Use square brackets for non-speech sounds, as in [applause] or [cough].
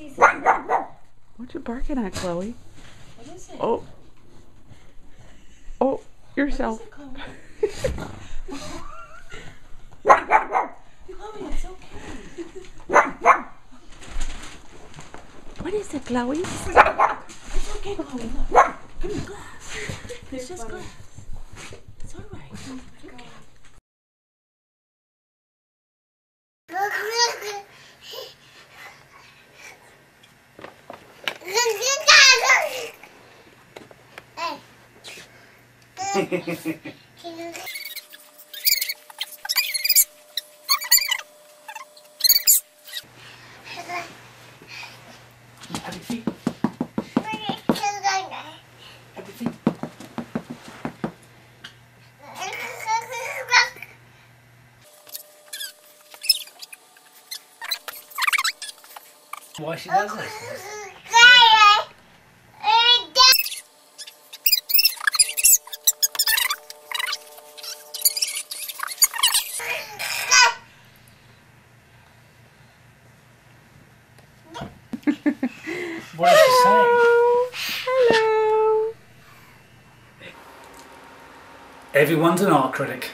see something. What you barking at, Chloe? What is it? Oh. Oh, yourself. What is it, Chloe? [laughs] Chloe, it's okay. What is it, Chloe? It's okay, Chloe. Look. Give me the glass. It's just glass. Wash it doesn't. [laughs] What is she saying? Hello. Everyone's an art critic.